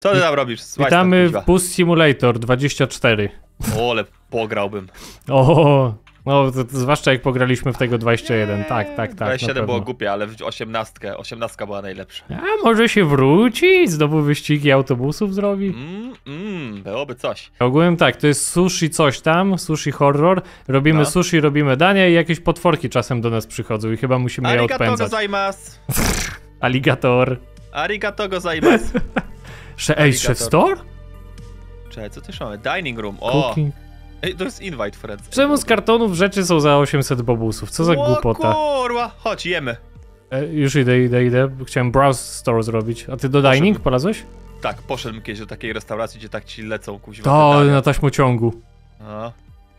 Co ty tam robisz? Słuchaj, Witamy tam, w Bus Simulator 24. O, ale pograłbym. O, no to, to zwłaszcza jak pograliśmy w tego 21. Tak, tak, tak. na 27 pewno. było głupie, ale w 18, 18 była najlepsza. A może się wróci? Znowu wyścigi autobusów zrobi? Mmm, mm, byłoby coś. Ogółem tak, to jest sushi coś tam, sushi horror. Robimy No. sushi, robimy dania i jakieś potworki czasem do nas przychodzą i chyba musimy je Arigato odpędzać. gozaimasu. Aligator. Arigato gozaimasu. Sze Aligator. Chef Store? Czekaj, co ty mamy? Dining room. O! Cooking. Ej, to jest invite, friends. Czemu z kartonów rzeczy są za 800 bobusów? Co za o, głupota. kurwa, chodź, jemy. E, już idę, idę, idę. Chciałem browse store zrobić. A ty do Poszedł. dining polazłeś? Tak, poszedłem kiedyś do takiej restauracji, gdzie tak ci lecą kuźwa. To na taśmociągu. No.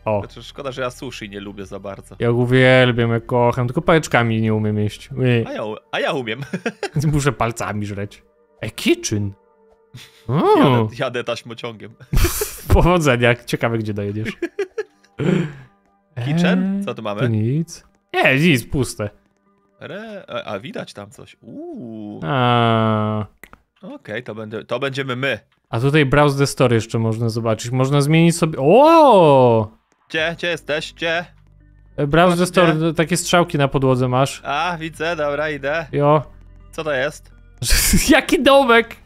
O, Znaczy, szkoda, że ja sushi nie lubię za bardzo. ja uwielbiam, jak kocham, tylko pałeczkami nie umiem jeść. A ja, a ja umiem. Muszę palcami żreć. E, kitchen. O, Jadę, jadę taśmociągiem. powodzenia, ciekawe gdzie dojedziesz. Kitchen? Eee, Co tu mamy? Nic. Nie, nic, puste. Re... A, widać tam coś. Uuu. Okej, to, będzie, to będziemy my. a tutaj browse the store jeszcze można zobaczyć. Można zmienić sobie... O! Gdzie? Gdzie jesteś? Gdzie? E, Browse the Gdzie? store, takie strzałki na podłodze masz. A, widzę, dobra, idę. Jo. Co to jest? Jaki domek?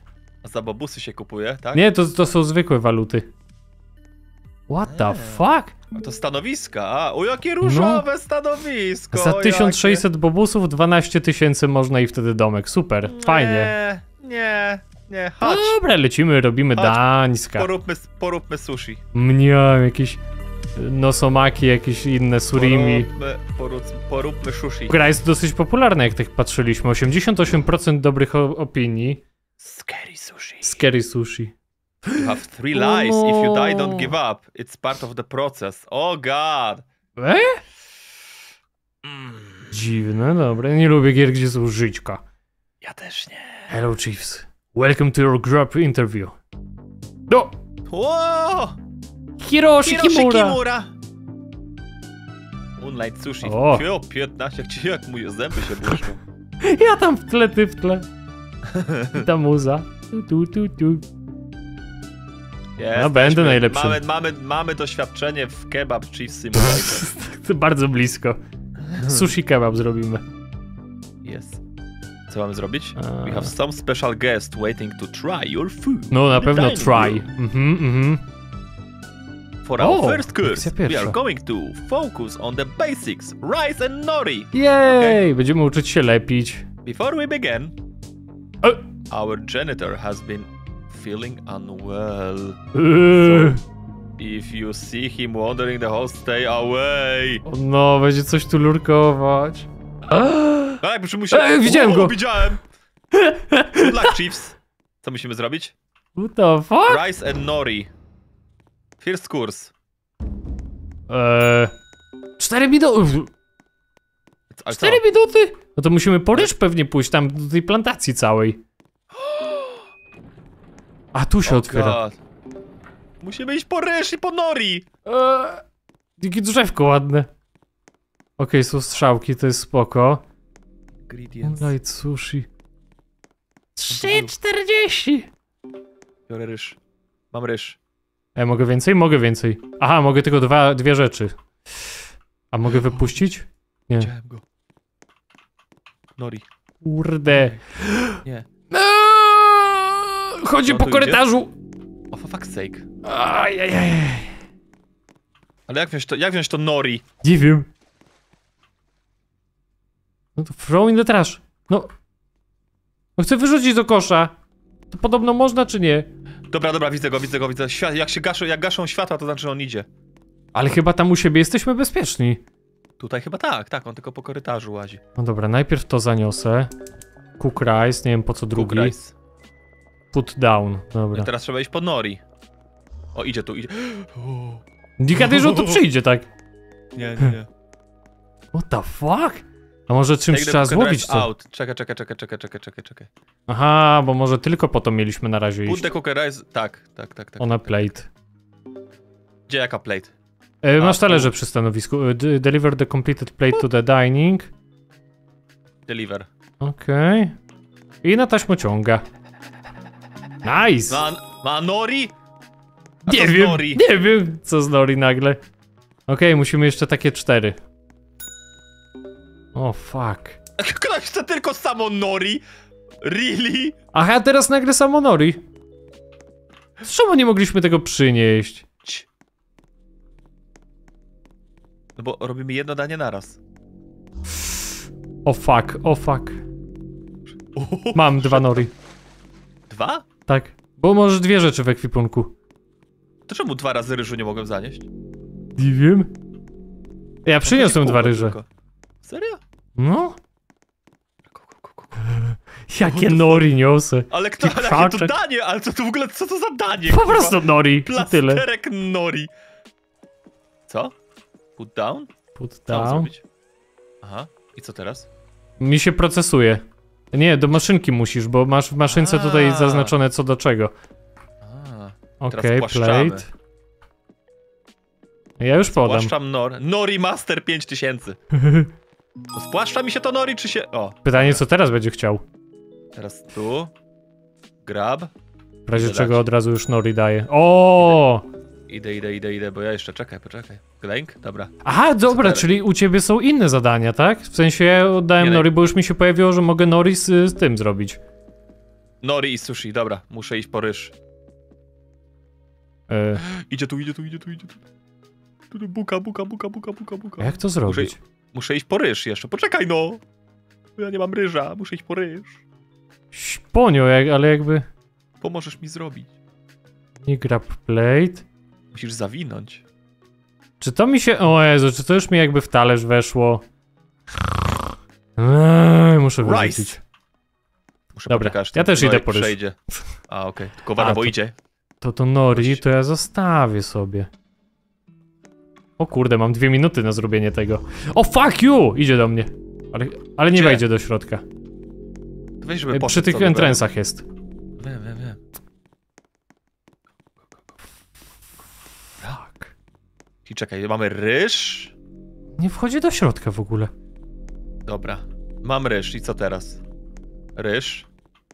Za bobusy się kupuje, tak? Nie, to, to są zwykłe waluty. What the Eee. fuck? A to stanowiska. A, o jakie różowe stanowisko. No. Za jakie. 1600 bobusów 12 tysięcy można i wtedy domek. Super, fajnie. Nie, nie, nie. Chodź. Dobra, lecimy, robimy Chodź. dańska. Poróbmy, poróbmy sushi. Mniam, jakieś nosomaki, jakieś inne surimi. Poróbmy, poróbmy, poróbmy sushi. Gra jest dosyć popularna, jak tak patrzyliśmy. 88% dobrych opinii. Scary sushi. Scary sushi. You have three lives. If you die, don't give up. It's part of the process. Oh god. E? Mm, Dziwne, dobra. Nie lubię gier, gdzie są żyćka. ja też nie. Hello, Chiefs. Welcome to your group interview. No! Ło! Hiroshi, Hiroshi Kimura! Kimura. Moonlight sushi. O. O, 15, jak, jak mój zęby się błyszczą. Ja tam w tle, ty w tle. I ta muza. Tu, tu, tu, tu. No, będę najlepszym. Mamy, mamy, mamy doświadczenie w kebab Chief Simulator. To bardzo blisko. Sushi kebab zrobimy. Jest. Co mamy zrobić? A. We have some special guest waiting to try your food. No na pewno try. Mhm, mhm. For our O, first course, we are going to focus on the basics, rice and nori. Jej! Będziemy uczyć się lepić. Before we begin, O! our janitor has been feeling unwell. Eee. If you see him wandering the house, stay away. O No, będzie coś tu lurkować. Jakby przy musie... Ej, widziałem go. Widziałem! Good luck, Chiefs. Co musimy zrobić? What the fuck? Rice and nori. First course. Eee. Cztery minuty. Ale co? Cztery minuty? No to musimy po ryż pewnie pójść tam do tej plantacji całej. A tu się Oh otwiera. God. Musimy iść po ryż i po nori. Eee, jakie drzewko ładne. Okej, są strzałki, to jest spoko. Ingredients. Light sushi. 3,40! Biorę ryż. Mam ryż. E, mogę więcej? Mogę więcej. Aha, mogę tylko dwa, dwie rzeczy. A mogę wypuścić? Nie. Widziałem go. Nori. Kurde. Nie. Eee, Chodzi No po korytarzu. Oh, for fuck's sake. Ajajaj. Ale jak wziąć to, jak wziąć to nori? Nie wiem. No to throw in the trash. No. No chcę wyrzucić do kosza. To podobno można czy nie? Dobra, dobra, widzę go, widzę go, widzę. Świat, jak się gaszą, jak gaszą światła, to znaczy, on idzie. Ale chyba tam u siebie jesteśmy bezpieczni. Tutaj chyba tak, tak, on tylko po korytarzu łazi. No dobra, najpierw to zaniosę. Cook rice, nie wiem po co drugi. Cook rice. Put down, I dobra. teraz trzeba iść po nori. O, idzie tu, idzie. Gadaj, że on tu przyjdzie, tak? nie, nie, nie. What the fuck? A może czymś Take trzeba złowić to? out. Czekaj, czekaj, czekaj, czekaj, czekaj, czekaj, czekaj. Aha, bo może tylko po to mieliśmy na razie Put iść. the cooked rice, tak, tak, tak, tak. On a tak. plate. Gdzie jaka plate? E, masz talerze przy stanowisku. E, Deliver the completed plate to the dining. Deliver. Okej. I na taśmociąga. Nice! Ma, ma Nori? A Nie wiem, Nori? nie wiem, co z Nori nagle. Okej, musimy jeszcze takie cztery. O, fuck. Ktoś chce tylko samo Nori? Really? Aha, teraz nagle samo Nori. Czemu nie mogliśmy tego przynieść? No bo robimy jedno danie naraz. O fuck, o fuck. Mam dwa Nori. Dwa? Tak. Bo możesz dwie rzeczy w ekwipunku. To czemu dwa razy ryżu nie mogłem zanieść? Nie wiem. Ja przyniosłem dwa ryże. tylko. Serio? No? Jakie Nori niosę. Ale kto, jakie to danie? Ale co to w ogóle, co to za danie? Po prostu Nori. I tyle. Plasterek nori. Co? Put down? Put down. zrobić? Aha. I co teraz? Mi się procesuje. Nie, do maszynki musisz, bo masz w maszynce tutaj zaznaczone co do czego. Okej, spłaszczamy. plate. Ja już podam. spłaszczam nor. Nori Master 5000. No spłaszcza mi się to nori, czy się... O, Pytanie, co teraz będzie chciał? teraz tu. Grab. W razie czego od razu już Nori daje. O! Idę, idę, idę, idę, bo ja jeszcze czekaj, poczekaj. Glęk? Dobra. Aha, dobra, teraz? czyli u ciebie są inne zadania, tak? W sensie ja oddałem no- Nori, bo już mi się pojawiło, że mogę Nori z, z tym zrobić. Nori i sushi, dobra. Muszę iść po ryż. E, Idzie tu, idzie tu, idzie tu, idzie tu. Buka, buka, buka, buka, buka, buka. jak to zrobić? Muszę iść po ryż jeszcze. Poczekaj no! Ja nie mam ryża, muszę iść po ryż. Śponio, jak, ale jakby... Pomożesz mi zrobić. Nie grab plate. Musisz zawinąć. Czy to mi się... O Jezu, czy to już mi jakby w talerz weszło? Eee, muszę wyrzucić. Muszę Dobra, poczekać, ja też idę po ryż. przejdzie. A, okej. Tylko uwaga, A, bo idzie. To to Nori, to ja zostawię sobie. O kurde, mam dwie minuty na zrobienie tego. O fuck you! Idzie do mnie. Ale, ale nie Gdzie? wejdzie do środka. Weź, żeby Przy poszedł tych entransach jest. Wiem, wiem, I czekaj, mamy ryż. Nie wchodzi do środka w ogóle. Dobra. Mam ryż i co teraz? Ryż.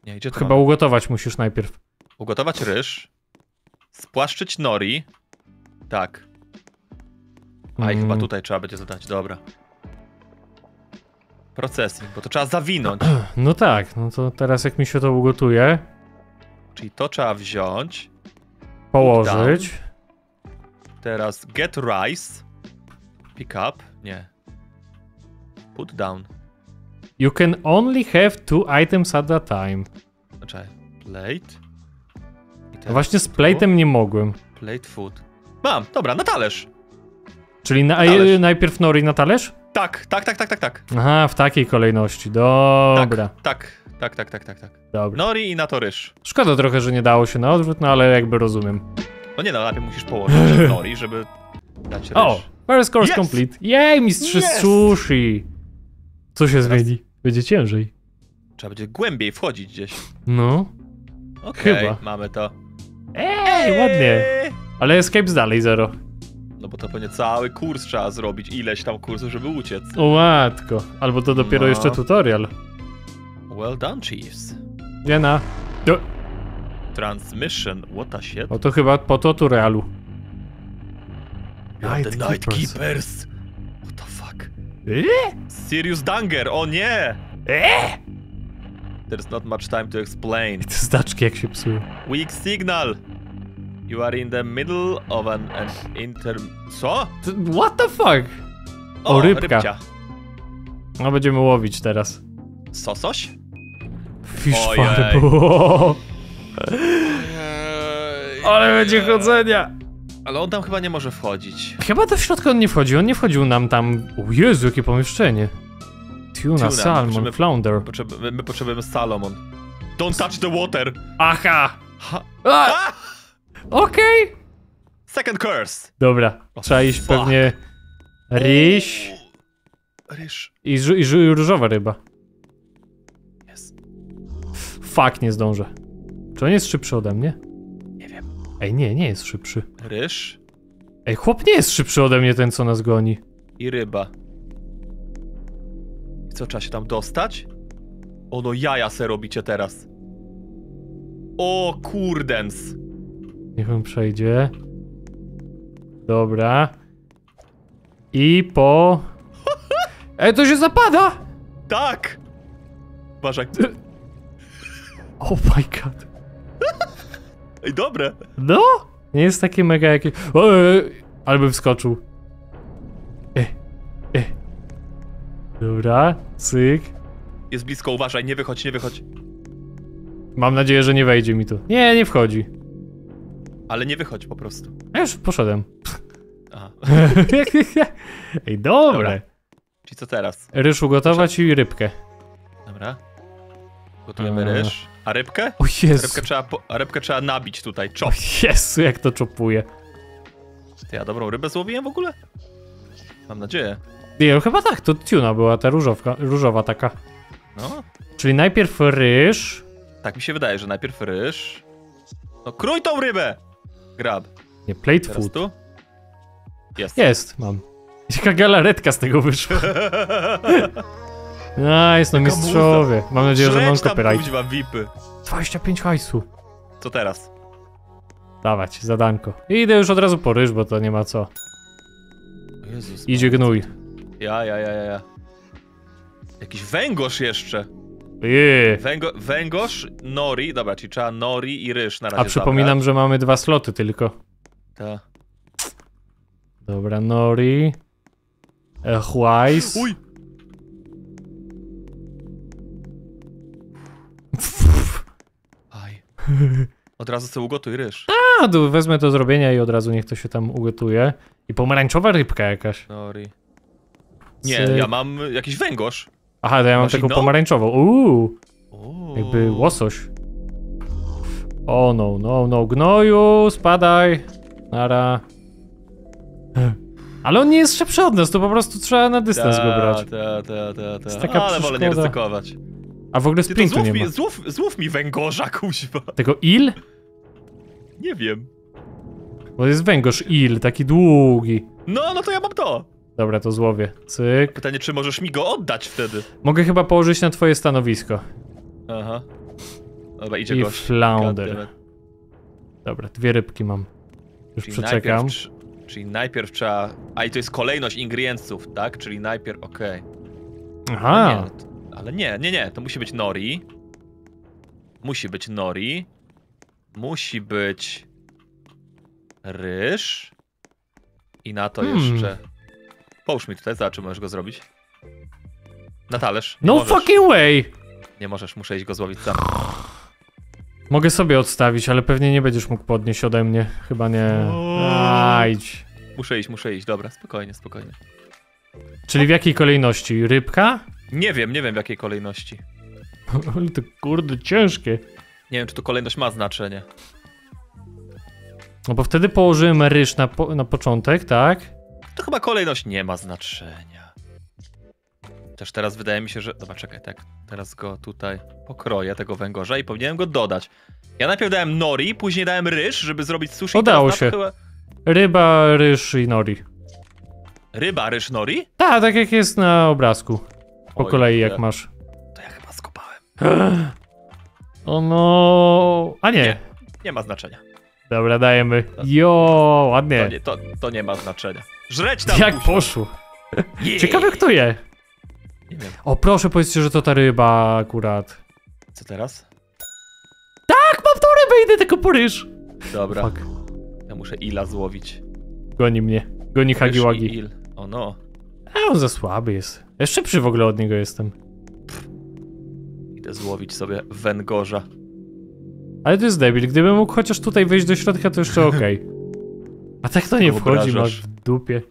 Nie, idzie to Chyba mamy? ugotować musisz najpierw. Ugotować ryż. Spłaszczyć nori. Tak. A i Mm, chyba tutaj trzeba będzie zadać, dobra. Processing, bo to trzeba zawinąć. No tak, no to teraz jak mi się to ugotuje, Czyli to trzeba wziąć. położyć. Teraz get rice. Pick up. Nie. Put down. You can only have two items at a time. Znaczy, plate. A właśnie z plate'em nie mogłem. Plate food. Mam, dobra, na talerz. Czyli na, Talerz. najpierw nori na talerz? Tak, tak, tak, tak, tak, tak. Aha, w takiej kolejności. Dobra, Tak, tak, tak, tak, tak, tak. dobra. Nori i na to ryż. Szkoda trochę, że nie dało się na odwrót, no ale jakby rozumiem. No nie no, najpierw musisz położyć nori, żeby dać ryż. O, first course Yes! complete. Jej, mistrz Yes! sushi. Co się zmieni? Będzie ciężej. Trzeba będzie głębiej wchodzić gdzieś. No. Okej, Chyba. mamy to. Ej, ładnie. Ale escapes dalej zero. No bo to pewnie cały kurs trzeba zrobić, ileś tam kursów, żeby uciec. O matko. Albo to dopiero No. jeszcze tutorial. Well done, Chiefs. Jena. O, Transmission, what a shit. o to chyba po tutorialu. We are the Night Night Keepers. Keepers. What the fuck? Eee? Serious Danger, o nie! Eee? There's not much time to explain. Te znaczki jak się psują. Weak signal. You are in the middle of an, an inter... Co? What the fuck? O, rybka. Rybcia. No będziemy łowić teraz. Sosoś? Fish farm. Ale będzie chodzenia. Ale on tam chyba nie może wchodzić. Chyba do środka on nie wchodzi, on nie wchodził nam tam... O Jezu, jakie pomieszczenie. Tuna, Tuna, salmon, możemy- flounder. My, my potrzebujemy Salomon. Don't touch the water! Aha! Ha! Okej! Second curse! Dobra, O, trzeba iść fuck. pewnie... Ryś Ryż. i, żu- i, żu- i różowa ryba. Jest. Fuck, nie zdążę. Czy on jest szybszy ode mnie? Nie wiem. Ej, nie, nie jest szybszy. Ryż Ej, chłop nie jest szybszy ode mnie, ten co nas goni. i ryba. I co, trzeba się tam dostać? O no jaja se robicie teraz. O kurdens. Niech on przejdzie. Dobra. I po... Ej, to się zapada! Tak! Uważaj. Oh my god. Ej, dobre. No? Nie jest takie mega jakieś... Ej, ale bym wskoczył. E, e. Dobra, cyk. Jest blisko, uważaj, nie wychodź, nie wychodź. Mam nadzieję, że nie wejdzie mi tu. Nie, nie wchodzi. Ale nie wychodź po prostu. Ja już poszedłem. Aha. Ej, dobre. Dobra. Czyli co teraz? Ryż ugotować i rybkę. Dobra. Gotujemy ryż. A rybkę? O Jezu. Rybkę trzeba, po, a rybkę trzeba nabić tutaj. O Czop. Jezu, jak to czopuje. Ty, ja dobrą rybę złowiłem w ogóle? Mam nadzieję. Nie, no chyba tak, to tuna była ta różowka, różowa taka. No, Czyli najpierw ryż. tak mi się wydaje, że najpierw ryż. No, krój tą rybę! Grab. Nie, plate Teraz food. tu? Jest. Jest, mam. Jaka galaretka z tego wyszła. Nice, no Taka mistrzowie. Mam nadzieję, że tam, copyright. kuźwa, vipy. 25 hajsu. Co teraz? Dawać, zadanko. I idę już od razu po ryż, bo to nie ma co. Jezus. Idzie gnój. Ja, ja, ja, ja, ja. Jakiś węgorz jeszcze. Jej. Węgo, węgorz, nori. Dobra, czyli trzeba nori i ryż na razie A przypominam, zabrać. że mamy dwa sloty tylko. Ta. Dobra, nori. E, Hwajs. Uj! Od razu sobie ugotuj ryż. A, to wezmę do zrobienia i od razu niech to się tam ugotuje. I pomarańczowa rybka jakaś. Nori. Nie, ja mam jakiś węgorz. Aha, to ja mam Masz taką inną? pomarańczową. Uuu, Uuu. jakby łosoś. O no, no, no, gnoju, spadaj. Nara. Ale on nie jest szybszy od nas, to po prostu trzeba na dystans go brać. Ta, ta, ta, ta. Jest taka Ale wolę nie ryzykować. A w ogóle sprintu złów nie mi, ma. złów, złów mi węgorza, kuźwa. Tego il? Nie wiem. Bo jest węgorz il, taki długi. No, no to ja mam to. Dobra, to złowię. Cyk. Pytanie, czy możesz mi go oddać wtedy? Mogę chyba położyć na twoje stanowisko. Aha. Dobra, idzie I gość. flounder. Dobra, dwie rybki mam. Już Czyli przeczekam. najpierw, czyli najpierw trzeba... A i to jest kolejność ingredientów, tak? Czyli najpierw, okej. Nie, Aha, no to- ale nie, nie, nie, to musi być nori. Musi być nori. Musi być ryż. I na to Hmm. jeszcze... Połóż mi tutaj, zobacz, czy możesz go zrobić. Na talerz. Nie no możesz. fucking way! Nie możesz, muszę iść go złowić sam. Mogę sobie odstawić, ale pewnie nie będziesz mógł podnieść ode mnie. Chyba nie. O. Ajdź. Muszę iść, muszę iść, dobra, spokojnie, spokojnie. Czyli w jakiej kolejności? Rybka? Nie wiem, nie wiem w jakiej kolejności. Ale to kurde ciężkie. Nie wiem, czy to kolejność ma znaczenie. No bo wtedy położyłem ryż na, po, na początek, tak? To chyba kolejność nie ma znaczenia. Też teraz wydaje mi się, że... Dobra, czekaj, tak. Teraz go tutaj pokroję, tego węgorza i powinienem go dodać. Ja najpierw dałem nori, później dałem ryż, żeby zrobić sushi. i Udało się. Chyba... Ryba, ryż i nori. Ryba, ryż, nori? Tak, tak jak jest na obrazku. Po Oj, kolei jak ja- masz. To ja chyba skopałem. O no. A nie. Nie. Nie ma znaczenia. Dobra, dajemy. Jo, To ładnie. nie, to, to nie ma znaczenia. Żreć tam! Jak kuźwa. poszło. Jej! Ciekawe kto je. Nie wiem. O proszę powiedzcie, że to ta ryba akurat. Co teraz? Tak, mam tą rybę, idę tylko po ryż. Dobra, Fuck. ja muszę ila złowić. Goni mnie. Goni Ryż i Hagiwagi. il. O no. A on za słaby jest. Ja szybszy w ogóle od niego jestem. Idę złowić sobie węgorza. Ale to jest debil. Gdybym mógł chociaż tutaj wejść do środka, to jeszcze okej. A tak to nie wchodzi, masz w dupie.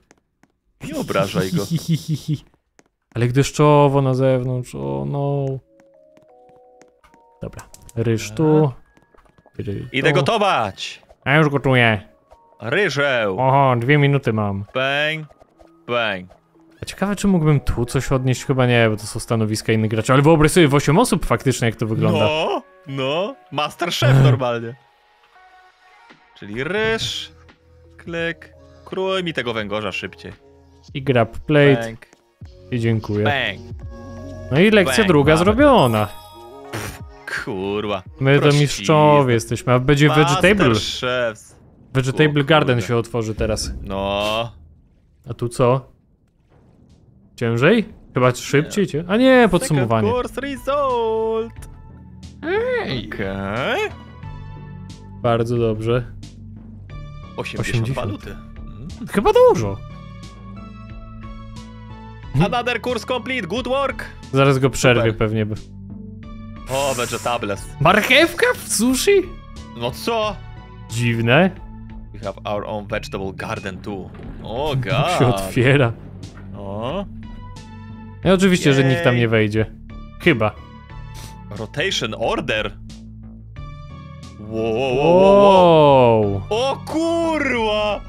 Nie obrażaj go. Ale gdy deszczowo na zewnątrz, o no. Dobra. Ryż tu. Ryż Idę gotować! A już gotuję. Ryżeł! Oho, dwie minuty mam. Bang, bang. A ciekawe, czy mógłbym tu coś odnieść? Chyba nie, bo to są stanowiska innych graczy. Ale wyobraź sobie w 8 osób faktycznie, jak to wygląda. No, no. Master Chef normalnie. Czyli ryż, klik. Krój mi tego węgorza szybciej. I grab plate. Bang, I dziękuję. bang. No i lekcja Bang, druga mamy zrobiona. Kurwa. My to mistrzowie jesteśmy, a będzie vegetable. Masterchefs. Vegetable O garden się otworzy teraz. No. A tu co? Ciężej? Chyba szybciej? Cię? A nie, podsumowanie. Second course result. Okej. Bardzo dobrze. 80, 80. waluty. Mm. Chyba dużo. Another course complete, good work. Zaraz go przerwie Super. pewnie. O, vegetables. Marchewka w sushi? No co? Dziwne. We have our own vegetable garden too. O, się god. otwiera. O. I oczywiście, że nikt tam nie wejdzie. Chyba. Rotation order. Wow, wow, wow, wow. O kurwa!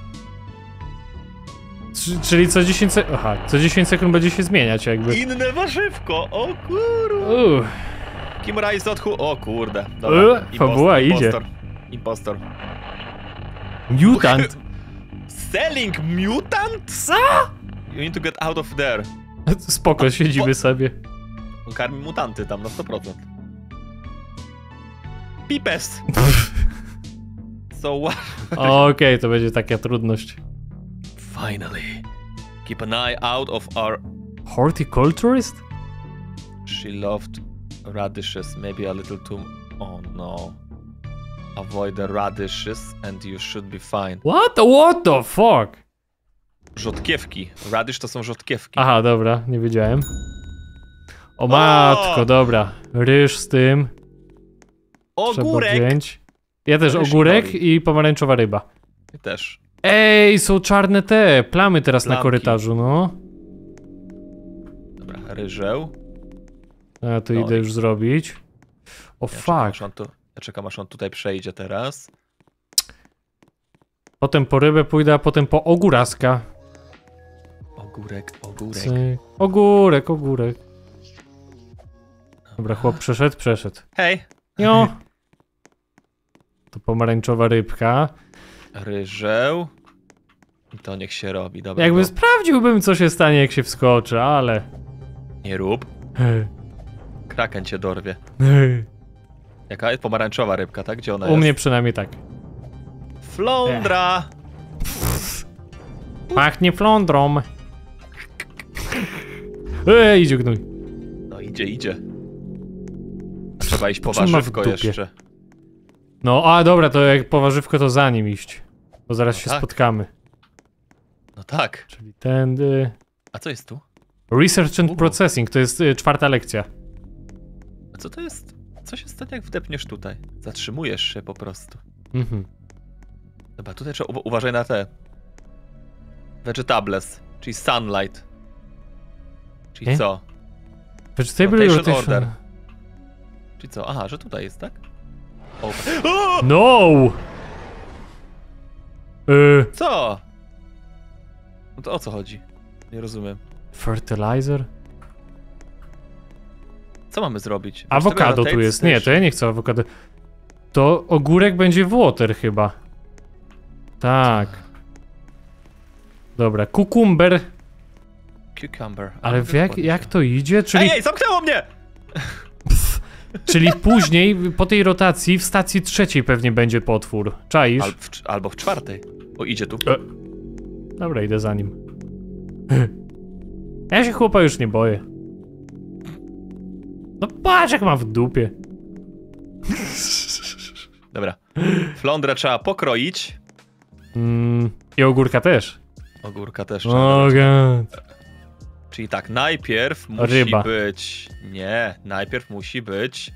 Czy- Czyli co 10 sekund. Aha, co 10 sekund będzie się zmieniać jakby. Inne warzywko, o kurwa! Uff. Kim Rise not who... O kurde. E, fabuła idzie. impostor. Impostor. Mutant. Selling mutant? Co? You need to get out of there. Spoko, siedzimy sobie. On karmi mutanty tam na 100%. Pipes! So what? Okej, to będzie taka trudność. Finally. Keep an eye out of our... Horticulturist? She loved radishes, maybe a little too... Oh no. Avoid the radishes and you should be fine. What what the fuck? Rzodkiewki. Radish to są rzodkiewki. Aha, dobra, nie wiedziałem. O matko, dobra. Ryż z tym. Trzeba Ogórek! wziąć. Ja też Ryż i ogórek nori. i pomarańczowa ryba. Ty też. Ej, są czarne te plamy teraz na Plamki. korytarzu, no. Dobra, ryżeł. Ja to Nori. idę już zrobić. O Ja czekam, fuck. on tu, ja czekam, aż on tutaj przejdzie teraz. Potem po rybę pójdę, a potem po ogóraska. Ogórek, ogórek. Cyk. Ogórek, ogórek. Dobra, chłop przeszedł, przeszedł. Hej! Jo. To pomarańczowa rybka. Ryżeł. I to niech się robi, dobra. Jakby bo sprawdziłbym, co się stanie, jak się wskoczy, ale... Nie rób. Kraken cię dorwie. Jaka jest pomarańczowa rybka, tak? Gdzie ona U jest? mnie przynajmniej tak. Flądra! Pachnie flądrą. Ej, idzie gnój. No idzie, idzie. Trzeba iść po warzywko jeszcze. No, a dobra, to jak po warzywko, to za nim iść. Bo zaraz się tak. spotkamy. No tak. Czyli tędy... A co jest tu? Research and U. Processing, to jest y, czwarta lekcja. A co to jest? Co się stanie, jak wdepniesz tutaj? Zatrzymujesz się po prostu. Mhm. Dobra, tutaj trzeba uwa- uważaj na te. Vegetables, czyli sunlight. Czyli Nie? co? Vegetable Rotation rotation. order. Czyli co? Aha, że tutaj jest, tak? O, o! No! Y, Co? No to o co chodzi? Nie rozumiem. fertilizer? Co mamy zrobić? Awokado tu jest. Nie, rotates to ja nie chcę awokado. To ogórek będzie w water chyba. Tak. Dobra, kukumber. Cucumber. Ale w jak, jak to idzie? Czyli, Ej, ej, zamknęło mnie! czyli później, po tej rotacji, w stacji trzeciej pewnie będzie potwór. Czaisz? Al, w, albo w czwartej. O, idzie tu. E. Dobra, idę za nim. Ja się chłopa już nie boję. No patrz jak ma w dupie. Dobra. Flądrę trzeba pokroić. Mm, I ogórka też. Ogórka też trzeba. O god. Czyli tak, najpierw musi Ryba. być. Nie, najpierw musi być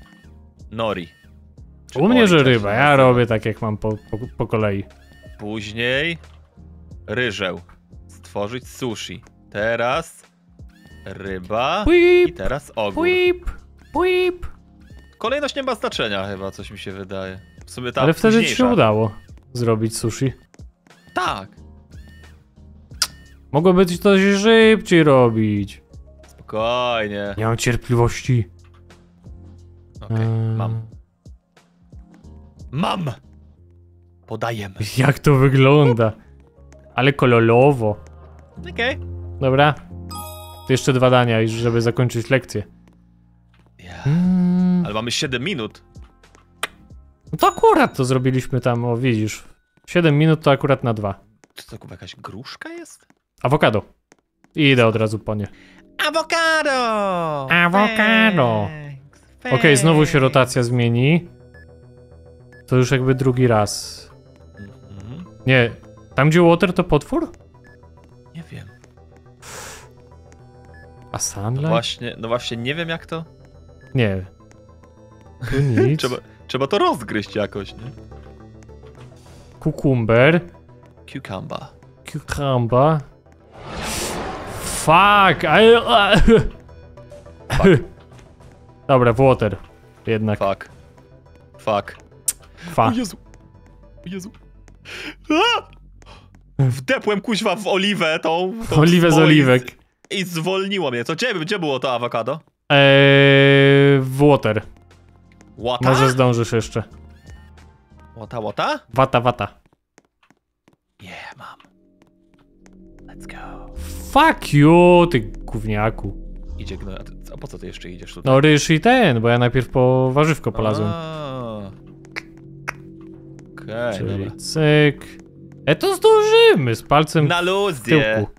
nori. Czy U mnie, że ryba, ja robię tak jak mam po, po, po kolei. Później ryżeł. Stworzyć sushi. Teraz ryba. I Pip, teraz ogór. pip, pip. Kolejność nie ma znaczenia chyba, coś mi się wydaje. W sumie ta Ale wtedy ci się udało zrobić sushi. Tak. Mogło być to się szybciej robić. Spokojnie. Nie mam cierpliwości. Okej, Eee, mam. Mam! Podajemy. Jak to wygląda? Ale kolorowo. Okej. Dobra. To jeszcze dwa dania, żeby zakończyć lekcję. Ja. Mm, Ale mamy 7 minut. No to akurat to zrobiliśmy tam, o widzisz. 7 minut to akurat na dwa. Czy to jakaś gruszka jest? Awokado. I idę od razu po nie. Awokado! Awokado. Okej, znowu się rotacja zmieni. To już jakby drugi raz. Mhm. Nie, tam gdzie water to potwór? Nie wiem. A No sunlight? właśnie, no właśnie nie wiem jak to. Nie. Tu nic. Trzeba, trzeba to rozgryźć jakoś, nie? Kukumber. Cucumber. Cucumber. Fuck! I... Dobra, water. Jednak. Fuck. Fuck. Fa. O Jezu. O Jezu. A! Wdepłem kuźwa w oliwę tą. tą Oliwę z oliwek. I, I zwolniło mnie. To gdzie, gdzie było to awokado? Eee, water. Łata? Może zdążysz jeszcze. Łata, łata? Wata, wata. Yeah, mam. Let's go. Fuck you, ty gówniaku. Idzie gnoja. A po co ty jeszcze idziesz tutaj? No ryż i ten, bo ja najpierw po warzywko polazłem. Okej, Czyli dobra. cyk. E to zdążymy z palcem Na tyłku.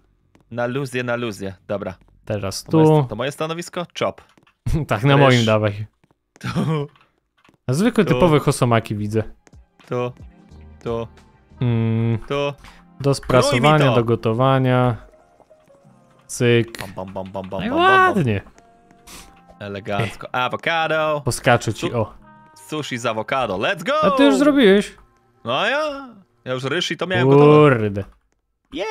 Na luzję, na luzję. Dobra. Teraz To moje, tu. to moje stanowisko? Chop. tak, na ryż. moim dawaj. To, A zwykłe Tu. typowe hosomaki widzę. to, to, Mm, to. do sprasowania, do gotowania. Cyk. Bam, bam, bam, bam, bam, ładnie. Elegancko. Awokado. Poskaczę ci, o. Sushi z awokado. Let's go! A ty już zrobiłeś? No ja. Ja już ryż i to miałem gotowe. Kurde. Yeah!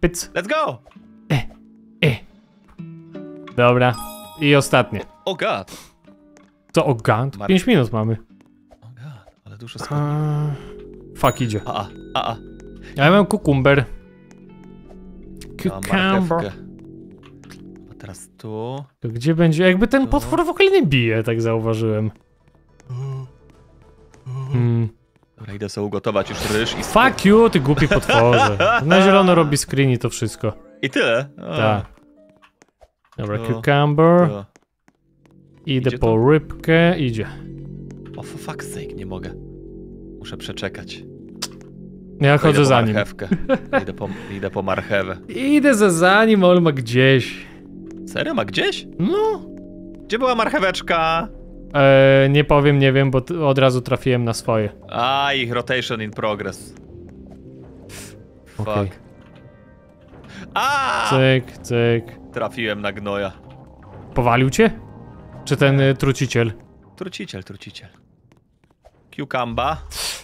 Pyc. Let's go! Dobra. I ostatnie. Oh god. To ogant? Mar- 5 minut mamy. Oh god, ale dużo składów. A... Fuck idzie. A, a, a, a. Ja mam kukumber. Cucumber. A teraz tu. To Gdzie będzie? Jakby ten Tu. potwór w ogóle nie bije, tak zauważyłem. Hmm. Dobra, idę sobie ugotować już ryż i... Fuck you, ty głupi potworze. Na zielono robi screen i to wszystko. I tyle? Tak. Dobra, To- cucumber. to. Idę Idzie po to? rybkę. Idzie. O, for fuck's sake, nie mogę. Muszę przeczekać. Ja chodzę za nim. Idę po, idę po marchewę. Idę za, za nim, on ma gdzieś. Serio? Ma gdzieś? No. Gdzie była marcheweczka? E, nie powiem, nie wiem, bo od razu trafiłem na swoje. A, ich rotation in progress. Fuck. Okej. A! Cyk, cyk. Trafiłem na gnoja. Powalił cię? Czy ten y, truciciel? Truciciel, truciciel. Cucumba.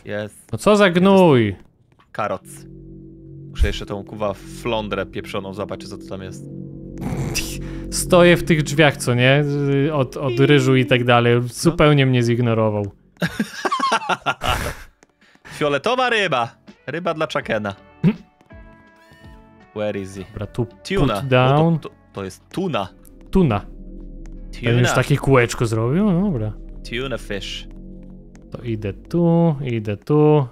Jest. No co za gnój? Karoc. Muszę jeszcze tą kuwa flądrę pieprzoną zobaczyć, co to tam jest. Stoję w tych drzwiach, co nie? Od, od ryżu i tak dalej. Zupełnie mnie zignorował. Fioletowa ryba. Ryba dla Chakena. Where is he? Dobra, tu Tuna. put down. O, to, to, to jest tuna. Tuna. Ten już Tuna. takie kółeczko zrobił? No dobra. Tuna fish. To idę tu, idę tu.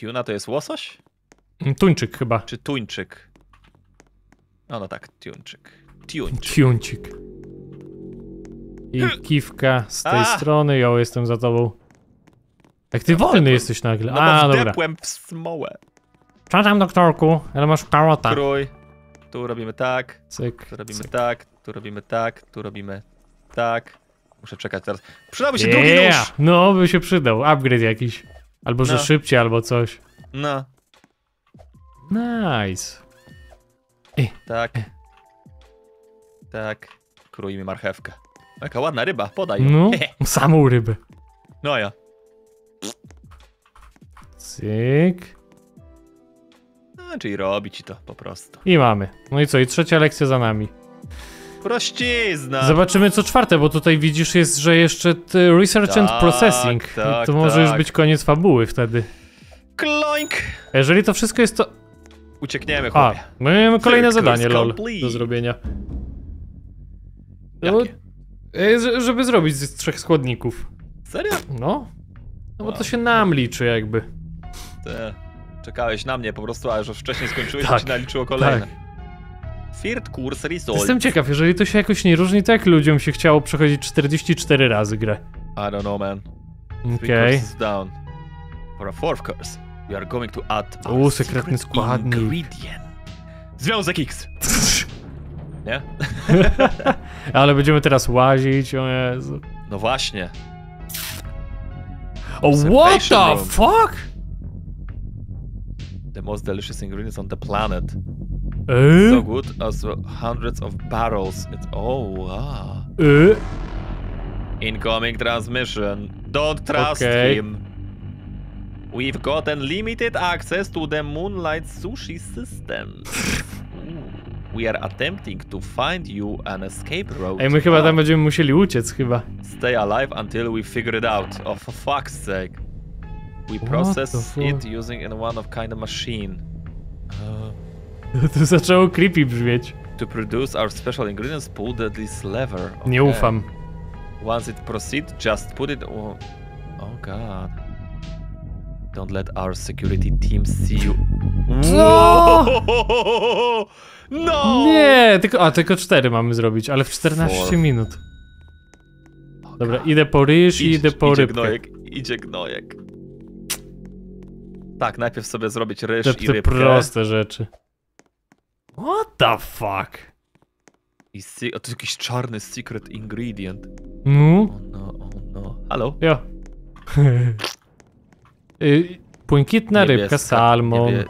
Tuna to jest łosoś? Mm, Tuńczyk chyba. Czy tuńczyk? No, no tak, tuńczyk. Tuńczyk. Tuńczyk. I kiwka z tej A! strony, ja jestem za tobą. Jak ty wolny wdepłem- jesteś nagle. No A, dobra. w smołę. Tam, doktorku? Ale masz karota. Krój. Tu robimy tak, Cyk, tu robimy cyk. tak, tu robimy tak, tu robimy tak. Muszę czekać teraz. Przydałby się drugi Yeah! nóż! No, by się przydał. Upgrade jakiś. Albo, że No. szybciej, albo coś. No, Nice. tak. Tak. Krój mi marchewkę. Jaka ładna ryba, podaj ją. No, samą rybę. No ja. Cyk. No, czyli robi ci to po prostu. I mamy. No i co? I trzecia lekcja za nami. Prościzna! Zobaczymy co czwarte, bo tutaj widzisz jest, że jeszcze research and Tak, processing. tak, to może już tak. być koniec fabuły wtedy. Kloink! A Jeżeli to wszystko jest to... Uciekniemy, A, chłopie. my mamy kolejne zadanie, lol, complete. do zrobienia. No, e, żeby zrobić z trzech składników. Serio? No. No bo to się nam liczy jakby. Te. Czekałeś na mnie po prostu, a że wcześniej skończyłeś, Tak, to ci naliczyło kolejne. tak. Result. Jestem ciekaw, jeżeli to się jakoś nie różni, to jak ludziom się chciało przechodzić 44 razy grę? I don't know, man. Okej. down. For a fourth course, we are going to add U, sekretny składnik. ingredient. Związek X. Nie? Ale będziemy teraz łazić, o Jezu. No właśnie. O, what Observation the room. fuck? The most delicious ingredients on the planet. E? So good as hundreds of barrels. It's oh wow. E? Incoming transmission. Don't trust Okay. him. We've got unlimited access to the Moonlight Sushi system. We are attempting to find you an escape route. Ej, my chyba tam będziemy musieli uciec chyba. Stay alive until we figure it out. Oh, for fuck's sake. We process it using an one of kind of machine. Uh, To zaczęło creepy brzmieć. to produce our special ingredients, pull the, this lever. Nie Okay. ufam. Once it proceeds, just put it. Oh, oh god. Don't let our security team see you. Co? No! Nie, tylko, a tylko cztery mamy zrobić, ale w 14 Four. minut. Oh, Dobra, idę po ryż i idę po idzie rybkę. Gnojek, idzie gnojek. Tak, najpierw sobie zrobić ryż Te, i te rybkę. proste rzeczy. What the fuck? I si- o, to jest jakiś czarny secret ingredient. No, Oh no, oh no. Halo? ja. Y, Błękitna rybka, salmon. niebie-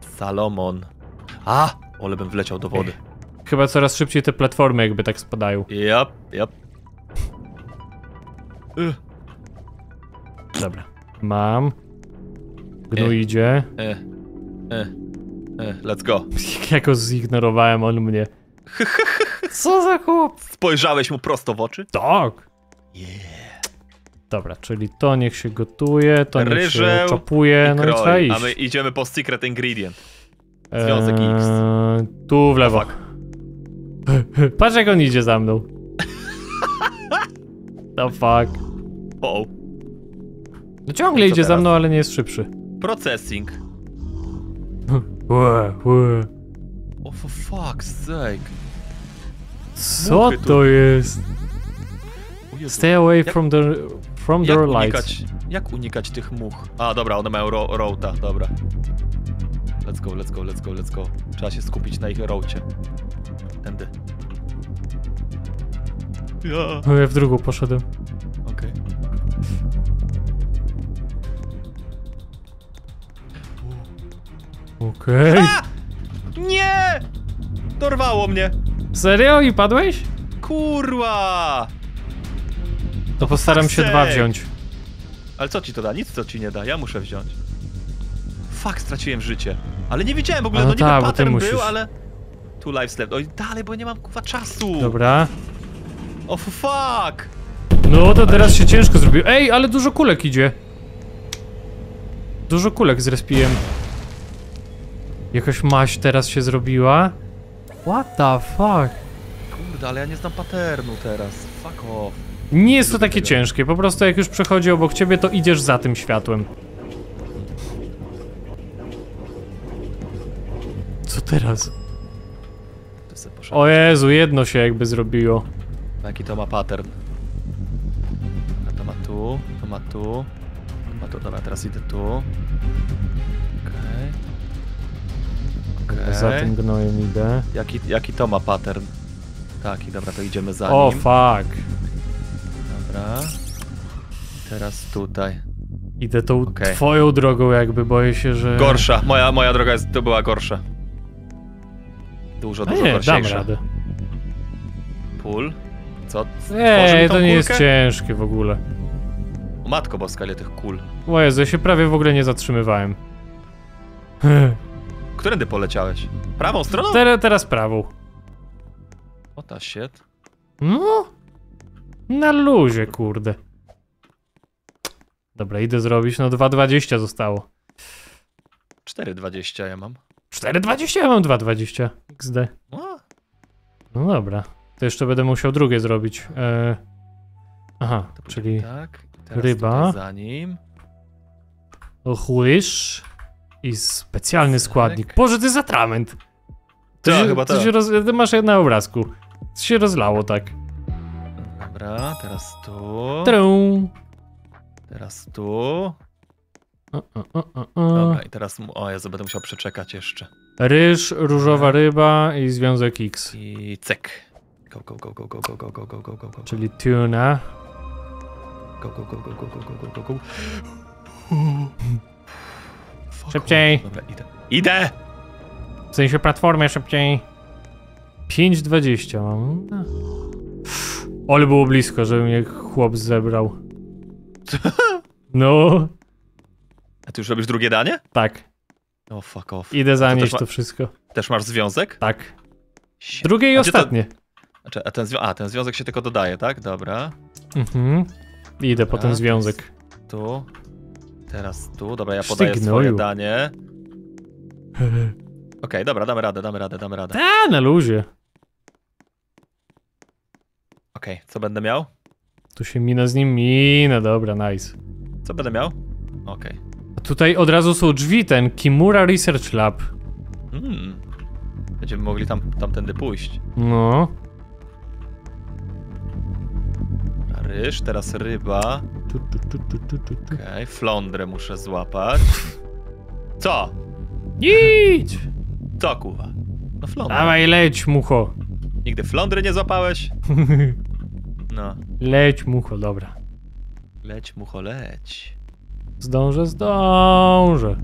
Salomon. A! Ole bym wleciał do wody. Chyba coraz szybciej te platformy jakby tak spadają. Yep, yep. Dobra. Mam. Gnu idzie. E, e, e, let's go. Jak go zignorowałem, on mnie. Co za chłop? Spojrzałeś mu prosto w oczy? Tak. Yeah. Dobra, czyli to niech się gotuje, to niech się Ryżeł czopuje, no i trzeba iść. a my idziemy po secret ingredient. Związek X. Eee, tu w lewo. Patrz jak on idzie za mną. The fuck. O, No ciągle idzie za teraz? mną, ale nie jest szybszy. processing. Łe, łe. Oh, for fuck's sake. Co Muchy tu. to jest? Stay away Jak- from the from Jak their jak unikać tych much? A, dobra, one mają ro roata, dobra. Let's go, let's go, let's go, let's go. Trzeba się skupić na ich roacie. Tędy. Ja. O, ja w drugą poszedłem. Okej. A! Nie! Dorwało mnie! Serio? I padłeś? Kurwa! To postaram się dwa wziąć. Ale co ci to da? Nic co ci nie da, ja muszę wziąć. Fuck, straciłem życie. Ale nie wiedziałem w ogóle, no no niby tak, pattern musisz. był, ale... Two lives left. Oj, dalej, bo nie mam kuwa czasu. Dobra. O fuck! No to teraz się ciężko zrobiło. Ej, ale dużo kulek idzie. Dużo kulek zrespiłem. Jakaś maść teraz się zrobiła. What the fuck? Kurde, ale ja nie znam patternu teraz. Fuck off. Nie jest to takie ciężkie, po prostu jak już przechodzi obok ciebie, to idziesz za tym światłem. Co teraz? O Jezu, jedno się jakby zrobiło. Jaki to ma pattern? A to ma tu, to ma tu. to Ma tu, dobra, teraz idę tu. Okej. Za tym gnojem idę. Jaki, jaki to ma pattern? Taki, dobra, to idziemy za O nim. fuck. Dobra. I teraz tutaj. Idę tą Okej. twoją drogą jakby, boję się, że... Gorsza. Moja, moja droga jest, to była gorsza. Dużo, A dużo nie, dam gorszejsza. radę. Pól? Co? Ej, to nie jest ciężkie w ogóle. O matko boska, ile tych kul. O Jezu, ja się prawie w ogóle nie zatrzymywałem. Którędy poleciałeś? Prawą stroną? Teraz, teraz prawą. O ta shit. No, na luzie, kurde. Dobra, idę zrobić, no 2,20 zostało. 4,20 ja mam. 4,20? Ja mam 2,20. XD. O, No dobra, to jeszcze będę musiał drugie zrobić. E... Aha, to czyli Tak. Teraz ryba. tutaj Za nim. łyż i specjalny składnik. Boże, to jest atrament. To Tak, się, chyba to tak. się roz... Ty masz na obrazku. To się rozlało tak. Dobra, teraz tu. Trum. Teraz tu. O, o, o. Dobra, i teraz. O Jezu, będę musiał przeczekać jeszcze. Ryż, różowa ryba i związek X. I. Go, go, go, go, go, go, go, go, go, go, go, go. Czyli tuna. Go, go, go, go, go, go, go, go, go, go. Szybciej. Dobra, idę. Idę! W sensie platformę szybciej. 5,20 mam. No. Ale było blisko, żeby mnie chłop zebrał. No, A ty już robisz drugie danie? tak. O, fuck off. Idę zanieść ma- to wszystko. Też masz związek? Tak. Drugie i A gdzie to- ostatnie. Znaczy, a, ten zwią- a, ten związek się tylko dodaje, tak? Dobra. Mhm. Idę po Dobra, ten to związek. Tu. Teraz tu. Dobra, ja podaję swoje danie. Okej, dobra, damy radę, damy radę, damy radę. Ta, na luzie. Okej, co będę miał? Tu się mina z nim mina, dobra, nice. Co będę miał? Okej. A tutaj od razu są drzwi, ten Kimura Research Lab. Hmm. Będziemy mogli tam, tamtędy pójść. No. Ryż, teraz ryba. Okej, flądrę muszę złapać. Co? Idź! Co, kuwa? No flądrę. Dawaj, leć, mucho. Nigdy flądry nie złapałeś? No. leć, mucho, dobra. Leć, mucho, leć. Zdążę, zdążę.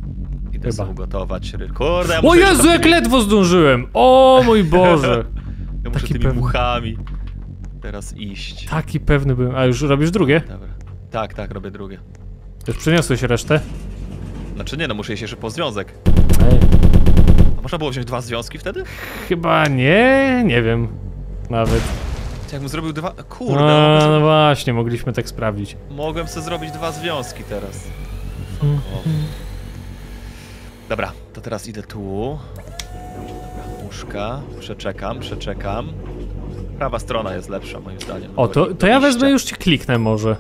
Idę Chyba. sobie ugotować ry... Kurde, ja O Jezu, jak tymi- ledwo zdążyłem! O mój Boże! Ja muszę taki tymi pewny. muchami teraz iść. Taki pewny byłem. A już robisz drugie? Dobra. Tak, tak, robię drugie. Już przyniosłeś resztę? Znaczy nie, no muszę iść jeszcze po związek. Ej, A można było wziąć dwa związki wtedy? chyba nie, nie wiem. Nawet. Jakbym zrobił dwa... Kurde, No, no właśnie, mogliśmy tak sprawdzić. mogłem sobie zrobić dwa związki teraz. Mm. Dobra, to teraz idę tu. Dobra, łóżka. Przeczekam, przeczekam. Prawa strona jest lepsza moim zdaniem. O, to, to ja wezmę już ci kliknę może.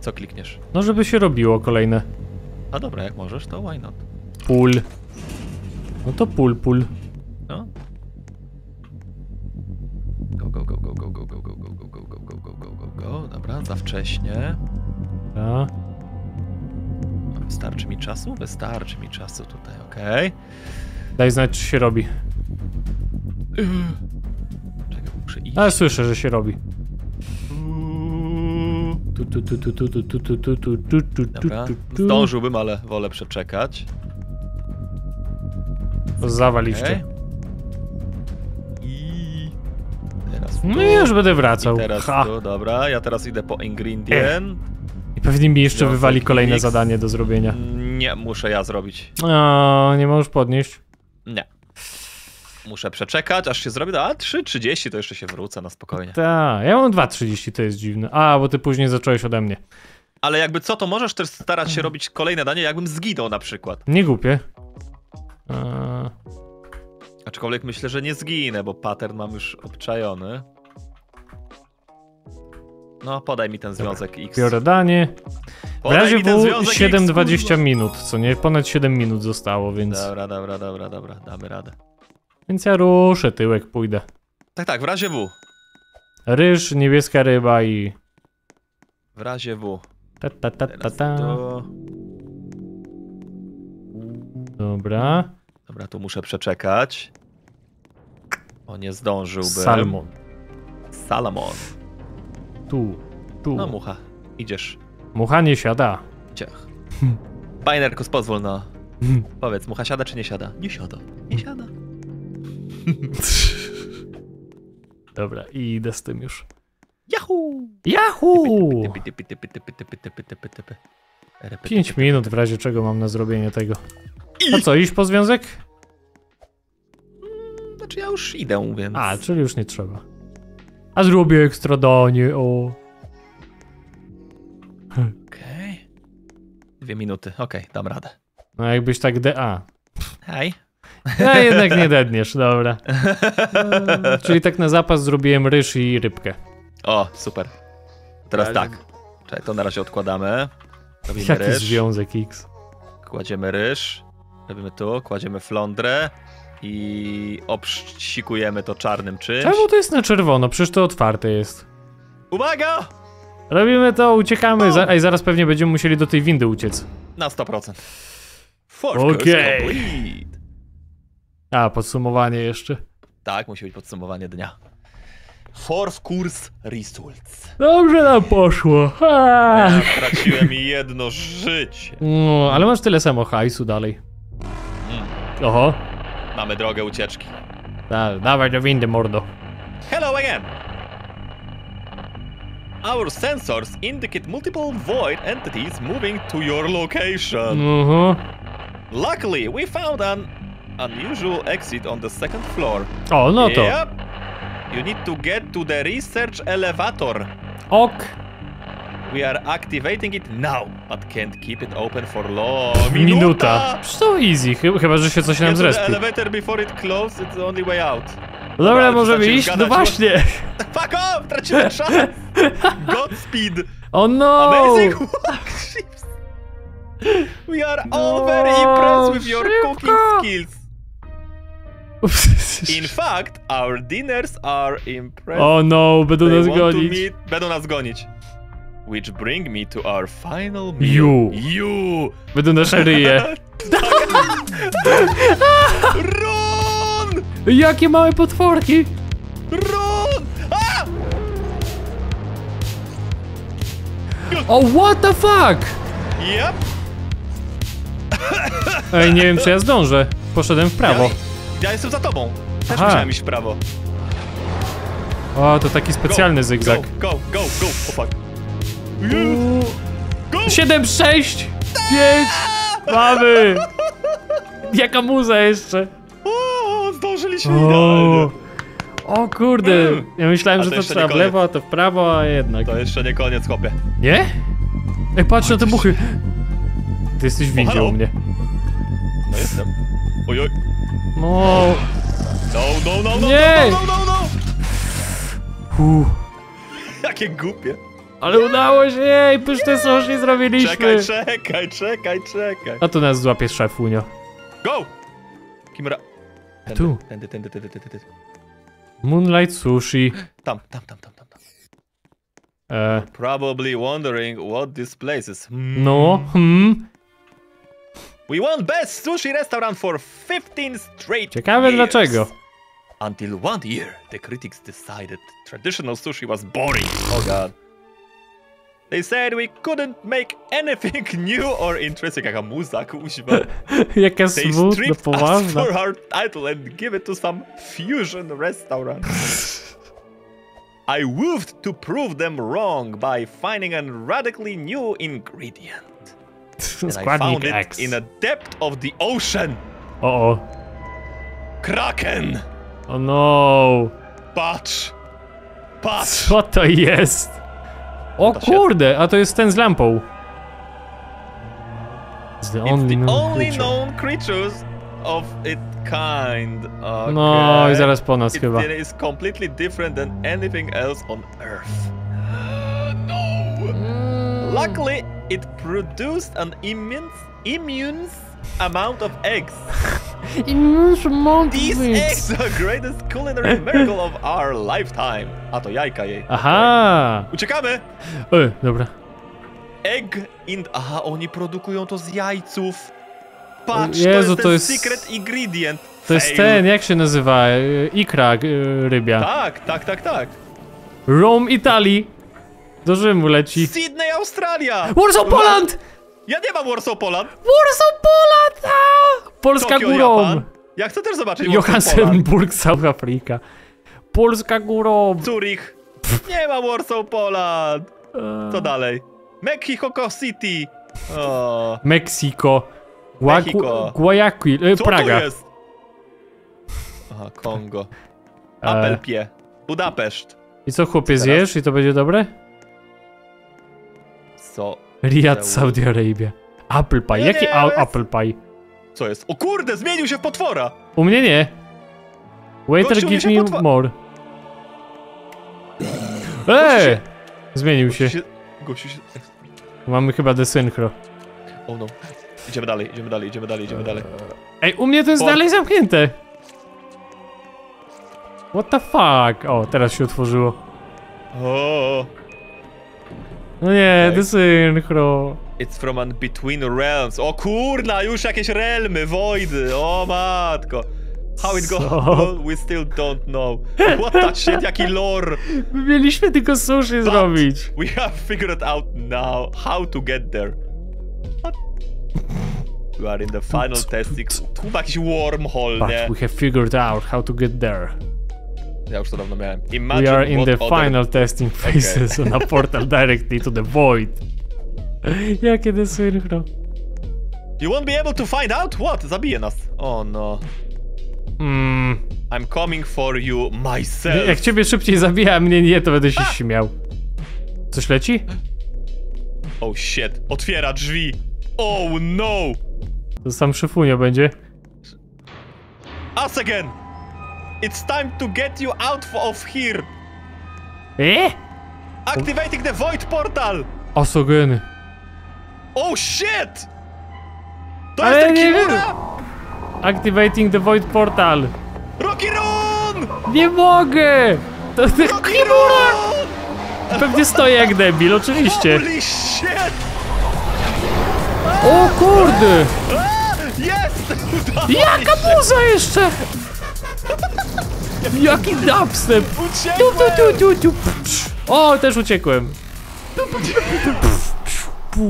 Co klikniesz? No, żeby się robiło kolejne. A dobra, jak możesz, to why not? Pól. No to pól, pól. No. Go, go, go, go, go, go, go, go, go, go, go, go, go, go, go, go. Dobra, za wcześnie. A, Wystarczy mi czasu? Wystarczy mi czasu tutaj, okej. daj znać, czy się robi. Czekaj, muszę iść. Ale słyszę, że się robi. Dobra, zdążyłbym, ale wolę przeczekać. Zawaliście. Okej. I teraz tu. No i już będę wracał. I teraz Ha. tu, dobra, ja teraz idę po ingredient. I pewnie mi jeszcze Związek wywali kolejne zadanie do zrobienia. Nie, muszę ja zrobić. O, nie możesz podnieść. Nie. Muszę przeczekać, aż się zrobi. A 3.30 to jeszcze się wrócę na spokojnie. Tak, ja mam 2.30, to jest dziwne. A, bo ty później zacząłeś ode mnie. Ale jakby co, to możesz też starać się robić kolejne danie, jakbym zginął na przykład. Nie głupie. A, Aczkolwiek myślę, że nie zginę, bo pattern mam już obczajony. No, podaj mi ten związek X. biorę danie. W razie W związek 7.20 X, minut, co nie? Ponad 7 minut zostało, więc... Dobra, dobra, dobra, dobra, damy radę. Więc ja ruszę, tyłek pójdę. Tak, tak, w razie W. Ryż, niebieska ryba i... W razie W. Ta, ta, ta, ta, ta. to... Dobra. Dobra, tu muszę przeczekać. O, nie zdążyłbym. Salmon. Salamon. Tu, tu. No, mucha. Idziesz. Mucha nie siada. Ciach. Bajnerkus, pozwól no. Powiedz, mucha siada czy nie siada? Nie siada. Nie siada. Dobra, i idę z tym już. Yahoo! Yahoo! Typy, typy, typy, typy, typy, typy, typy, typy. Repy, 5 typy, minut w razie czego mam na zrobienie tego. A co, iść po związek? Znaczy ja już idę, więc... A, czyli już nie trzeba. A zrobię ekstra danie, o. Okej. Dwie minuty, okej, dam radę. No jakbyś tak de... A. Hej. Ja jednak nie dedniesz, dobra. E, Czyli tak na zapas zrobiłem ryż i rybkę. O, super. Teraz Ale- tak. Czekaj, to na razie odkładamy. Robimy Jaki ryż. związek X? Kładziemy ryż. Robimy tu, kładziemy flądrę. I obsikujemy to czarnym czymś. Czemu to jest na czerwono? Przecież to otwarte jest. Uwaga! Robimy to, uciekamy. Za, ej, zaraz pewnie będziemy musieli do tej windy uciec. Na 100%. Fourth Okej. complete. A, podsumowanie jeszcze. Tak, musi być podsumowanie dnia. Fourth course results. Dobrze nam poszło. Ja straciłem jedno życie. No, ale masz tyle samo hajsu dalej. Mm. Oho. Mamy drogę ucieczki. Da, dawaj do windy, mordo. Hello again! Our sensors indicate multiple void entities moving to your location. Mhm. Luckily, we found an unusual exit on the second floor. O, no to. Yep. You need to get to the research elevator. Ok. We are activating it now, but can't keep it open for long. Minuta. Przecież to easy, chy- chyba, że się coś nam zrespi. elevator before it closes, it's the only way out. No dobra, Dobra, możemy iść? No gadać, właśnie. Fuck off! Traciłem czas! Godspeed! O no! Amazing! We are all very No, impressed with your szybko. cooking skills. In fact, our dinners are impressive. O no, będą They nas gonić. meet- Będą nas gonić. Which bring me to our final meal. You. You! Będą nasze ryje. Run! Jakie małe potworki! Run! A! O, what the fuck! Yep! Ej, nie wiem czy ja zdążę. Poszedłem w prawo. Ja, jestem za tobą. Też Aha. musiałem iść w prawo. O, to taki specjalny Go, zygzak. Go, go, go, go. O fuck. Go! 7, 6, 5, mamy! Jaka muza jeszcze? O, zdążyliśmy O, idealnie. o kurde, ja myślałem, że to to trzeba w lewo, a to w prawo, a jednak. To jeszcze nie koniec, chłopie. Nie? Ej, patrz na te muchy. Ty jesteś w windzie halo. u mnie. No jestem. Ojoj. No. No, no, no, no, Nie! no, no, no, no. Uf. Jakie głupie. Ale udało się, ej, pyszne sushi zrobiliśmy. Czekaj, czekaj, czekaj, czekaj. A tu nas złapie szefunio. Go! Kimura. Tędy, Tu. Tędy, tędy, tędy, tędy, tędy. Moonlight sushi. Tam, tam, tam, tam, tam. tam. E, Probably wondering what this place is. Hmm. no, hmm. We won best sushi restaurant for 15 straight Ciekawe years. dlaczego. Until one year, the critics decided traditional sushi was boring. Oh god. They said we couldn't make anything new or interesting. Jaka muza, kuźwa. Jaka They smutna, stripped us poważna. for our title and give it to some fusion restaurant. I moved to prove them wrong by finding a radically new ingredient. And I found it X. in a depth of the ocean. O, o. Kraken! O no. Patrz! Patrz! Co to jest? O To kurde, a to jest ten z lampą. It's the It's only the known only creature. known creatures of its kind. Okay. No i zaraz po nas It chyba. is completely different than anything else on Earth. no! Mm. Luckily, it produced an immense, immense amount of eggs. Immense amount These of it. eggs are the greatest culinary miracle of our lifetime. A to jajka jej. Aha! Uciekamy! E, dobra. Egg in... Aha, oni produkują to z jajców. Patrz, Jezu, to jest ten jest- secret ingredient. To jest ten, jak się nazywa? E, Ikra e, rybia. Tak, tak, tak, tak. Rome, Italii. Do Rzymu leci. Sydney, Australia! Warsaw, Poland! Ja nie mam Warsaw Poland. Warsaw, Poland! Polska Tokio, górą! Japan. Ja chcę też zobaczyć. Johansenburg, South Africa. Polska górą! Zurich. Nie ma Warsaw Poland. E, Co dalej? Mexico City. O, Meksiko. Gua- Mexico. Guayaquil, e, co Praga. jest? Aha, Kongo. E, Apelpie. Budapeszt. I co chłopie, zjesz i to będzie dobre? Co? Riyadh. Saudi Arabia. Apple pie. Nie Jaki a- jest. apple pie? Co jest? O kurde, zmienił się w potwora! U mnie nie. Waiter, Gościu, give mi me potwa- more. Eee! się- Zmienił się. Gościu się... Mamy chyba desynchro. O no. Idziemy dalej, idziemy dalej, idziemy dalej, idziemy dalej. Ej, u mnie to jest O. dalej zamknięte. What the fuck? O, teraz się otworzyło. O, No nie, desynchro. it's from an between realms. O kurna, już jakieś realmy, wojdy, o matko. How it goes, we still don't know. What that shit, jaki lore. My mieliśmy tylko sushi zrobić. We have figured out now how to get there. What? You are in the final testing. Tu jakiś wormhole, But nie? we have figured out how to get there. Ja już to dawno miałem. Imagine We are in the other... final testing phases on a portal directly to the void. Jakie desynchro. You won't be able to find out what? Zabije nas. Oh no. Mm. I'm coming for you myself. Jak ciebie szybciej zabija, a mnie nie, to będę się śmiał. Coś leci? Oh shit. Otwiera drzwi. Oh no. To sam szyfunio będzie. Us again. It's time to get you out of here. E? Activating the void portal. Osogeny. Oh shit. To Ale jest ten nie wiem. Kimura? Activating the void portal. Rocky Run! Nie mogę! To ty Rocky Kimura! Run! Pewnie stoję jak debil, oczywiście. Holy shit! O kurde! Jest! Udało Jaka muza jeszcze! Jaki dubstep! Tu, tu, tu, tu, tu. O, też uciekłem.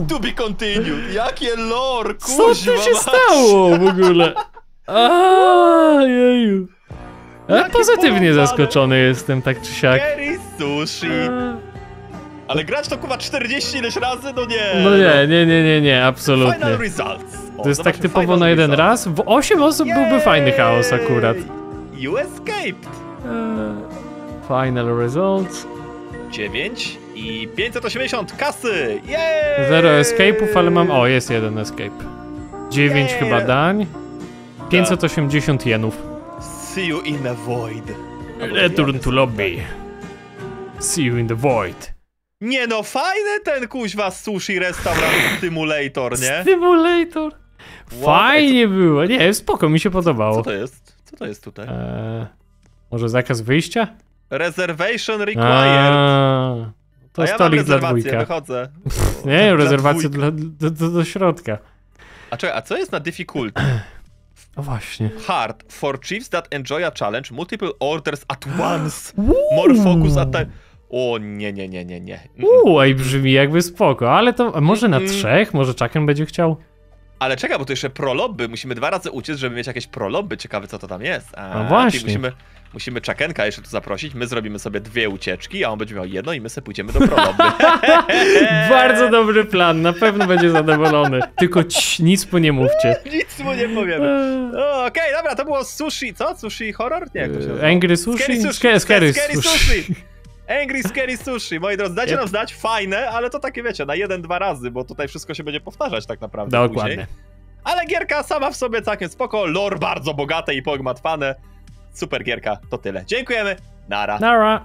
To be continued. Jakie lore, Co kuźwa tu się stało w ogóle? Ajeju. Ale Jakie pozytywnie zaskoczony jestem, tak czy siak. Sushi. Ale grać to kuwa 40 ileś razy? No nie. No nie, nie, nie, nie, nie, absolutnie. Final results. To jest tak typowo na jeden raz. W 8 osób byłby fajny chaos akurat. You escaped. Eee, Final results. 9 i 580 kasy. Jej! Zero escape'ów, ale mam... O, jest jeden escape. 9 Nie. chyba dań. 580 jenów. See you in a void. Return to lobby. See you in the void. Nie no, fajny ten kuźwa sushi restaurant simulator, nie? Stimulator. Fajnie było. Nie, spoko, mi się Co podobało. to jest? Co to jest tutaj? Eee, może zakaz wyjścia? Reservation required. A, to A ja mam stolik dla rezerwację, dwójka. wychodzę. Nie, Dla rezerwację dla, do, do, do środka. A czekaj, a co jest na difficulty? No właśnie. Hard. For chiefs that enjoy a challenge, multiple orders at once. More focus at time. O nie, nie, nie, nie, nie. Uuu, brzmi jakby spoko, ale to może na trzech? Może Chucken będzie chciał? Ale czekaj, bo to jeszcze prolobby. Musimy dwa razy uciec, żeby mieć jakieś prolobby. Ciekawe, co to tam jest. A, No właśnie. Musimy, musimy Czakenka jeszcze tu zaprosić. My zrobimy sobie dwie ucieczki, a on będzie miał jedno i my sobie pójdziemy do prolobby. Bardzo dobry plan, na pewno będzie zadowolony. Tylko ci, nic mu nie mówcie. Nic mu nie powiemy. Okej, dobra, to było sushi. Co? Sushi horror? Nie, jak to się nazywa? Angry Sushi? Scary sushi. Scary, scary Scary sushi. Angry Scary Sushi. Moi drodzy, dajcie Yep. nam znać, fajne, ale to takie wiecie, na jeden, dwa razy, bo tutaj wszystko się będzie powtarzać tak naprawdę później. Dokładnie. Ale gierka sama w sobie całkiem spoko, lore bardzo bogate i pogmatwane. Super gierka, to tyle. Dziękujemy, nara. Nara.